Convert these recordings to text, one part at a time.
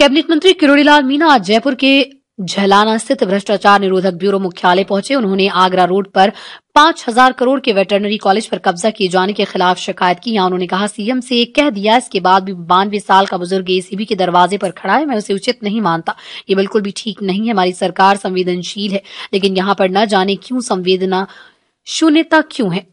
Cabinet मंत्री किरोड़ीलाल मीणा आज जयपुर के झलाना स्थित भ्रष्टाचार निरोधक ब्यूरो मुख्यालय पहुँचे। उन्होंने आगरा रोड पर पाँच हज़ार करोड़ के वेटरनरी कॉलेज पर कब्जा किए जाने के खिलाफ शिकायत की। यहाँ उन्होंने कहा, सीएम से कह दिया, इसके बाद भी बानवे साल का बुज़ुर्ग एसीबी के दरवाजे पर खड़ा है। मैं उसे उचित नहीं मानता। ये बिल्कुल भी ठीक नहीं है। हमारी सरकार संवेदनशील है, लेकिन यहाँ पर न जाने क्यों संवेदना शून्यता क्यों है?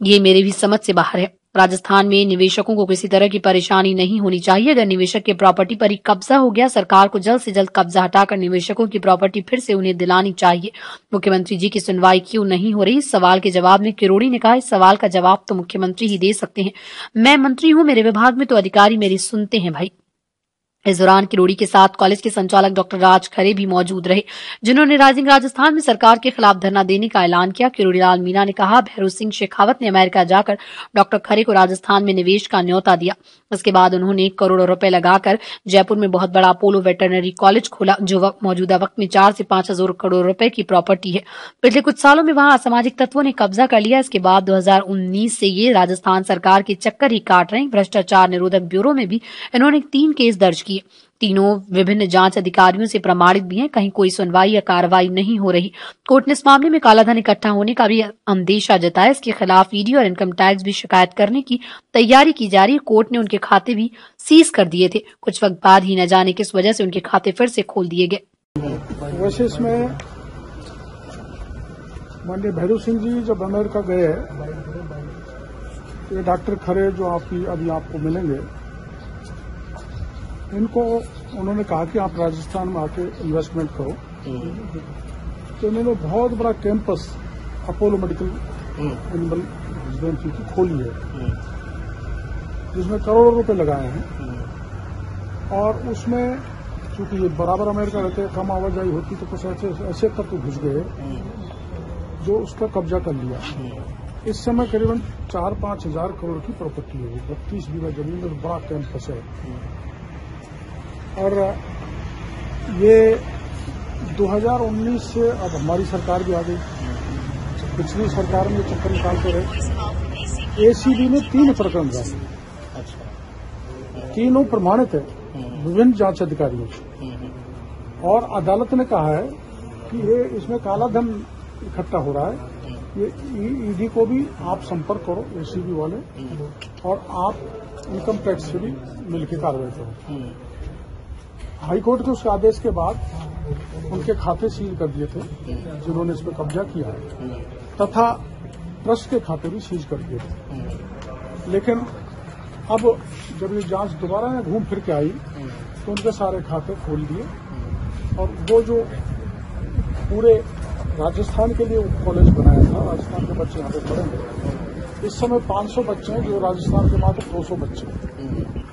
ये मेरे भी समझ से बाहर है। राजस्थान में निवेशकों को किसी तरह की परेशानी नहीं होनी चाहिए। अगर निवेशक के प्रॉपर्टी पर ही कब्जा हो गया, सरकार को जल्द से जल्द कब्जा हटाकर निवेशकों की प्रॉपर्टी फिर से उन्हें दिलानी चाहिए। मुख्यमंत्री जी की सुनवाई क्यों नहीं हो रही? इस सवाल के जवाब में किरोड़ी ने कहा, इस सवाल का जवाब तो मुख्यमंत्री ही दे सकते हैं। मैं मंत्री हूँ, मेरे विभाग में तो अधिकारी मेरी सुनते हैं भाई। इस दौरान किरोड़ी के साथ कॉलेज के संचालक डॉक्टर राज खरे भी मौजूद रहे, जिन्होंने राइजिंग राजस्थान में सरकार के खिलाफ धरना देने का ऐलान किया। किरोड़ी लाल मीणा ने कहा भैरू सिंह शेखावत ने अमेरिका जाकर डॉक्टर खरे को राजस्थान में निवेश का न्यौता दिया। इसके बाद उन्होंने करोड़ों रुपए लगाकर जयपुर में बहुत बड़ा अपोलो वेटरनरी कॉलेज खोला, जो मौजूदा वक्त में चार से पाँच हज़ार करोड़ रुपए की प्रॉपर्टी है। पिछले कुछ सालों में वहाँ असामाजिक तत्वों ने कब्जा कर लिया। इसके बाद दो हज़ार उन्नीस से ये राजस्थान सरकार के चक्कर ही काट रहे भ्रष्टाचार निरोधक ब्यूरो में भी इन्होंने तीन केस दर्ज किए। तीनों विभिन्न जाँच अधिकारियों से प्रमाणित भी हैं। कहीं कोई सुनवाई या कार्रवाई नहीं हो रही। कोर्ट ने इस मामले में कालाधन इकट्ठा होने का भी अंदेशा जताया। इसके खिलाफ ईडी और इनकम टैक्स भी शिकायत करने की तैयारी की जा रही है। कोर्ट ने उनके खाते भी सीज कर दिए थे। कुछ वक्त बाद ही न जाने किस वजह से उनके खाते फिर से खोल दिए गए। माननीय भैरू सिंह जी जब अमेरिका गए ये डॉक्टर खरे जो आपकी अभी आपको मिलेंगे इनको उन्होंने कहा कि आप राजस्थान में आके इन्वेस्टमेंट करो। तो इन्होंने बहुत बड़ा campus Apollo medical animal residency की खोली है। जिसमें करोड़ों रुपए लगाए हैं। और उसमें चूँकि ये बराबर अमेरिका रहते हैं, कम आवाजाही होती तो कुछ ऐसे ऐसे तत्व घुस गए जो उसका कब्जा कर लिया। इस समय करीबन चार पाँच हज़ार करोड़ की प्रॉपर्टी है। बत्तीस बीघा ज़मीन और बड़ा कैंपस है। और ये 2019 से अब हमारी सरकार भी आ गई। पिछली सरकार में चक्कर निकालते रहे। एसीबी में तीन प्रकरण रहे अच्छा तीनों प्रमाणित है। विभिन्न जाँच अधिकारियों से। और अदालत ने कहा है कि ये इसमें काला धन इकट्ठा हो रहा है। ये ईडी को भी आप संपर्क करो एसीबी वाले। और आप इनकम टैक्स से भी मिलकर कार्रवाई करो। हाईकोर्ट के उस आदेश के बाद उनके खाते सील कर दिए थे, जिन्होंने इस पर कब्जा किया तथा ट्रस्ट के खाते भी सीज कर दिए थे। लेकिन अब जब ये जाँच दोबारा घूम फिर के आई तो उनके सारे खाते खोल दिए। और वो जो पूरे राजस्थान के लिए कॉलेज बनाया था, राजस्थान के बच्चे यहाँ पे पढ़ेंगे इस समय 500 बच्चे हैं, जो राजस्थान के मात्र 200 बच्चे हैं।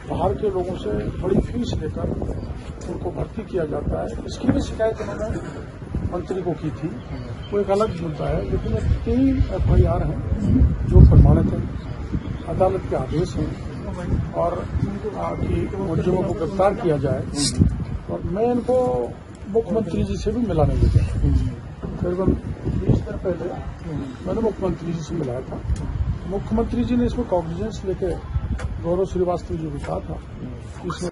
बाहर के लोगों से बड़ी फ़ीस लेकर उनको भर्ती किया जाता है। इसकी भी शिकायत उन्होंने मंत्री को की थी। वो एक अलग मुद्दा है, लेकिन कई एफ़ आई आर हैं, जो प्रमाणित हैं, अदालत के आदेश हैं, और कि मुलजिमों को गिरफ़्तार किया जाए। और मैं इनको मुख्यमंत्री जी से भी मिलाने गया करीबन बीस दिन पहले मैंने मुख्यमंत्री जी से मिलाया था। मुख्यमंत्री जी ने इसमें कॉग्निजेंस लेके गौरव श्रीवास्तव जी को कहा था। इसमें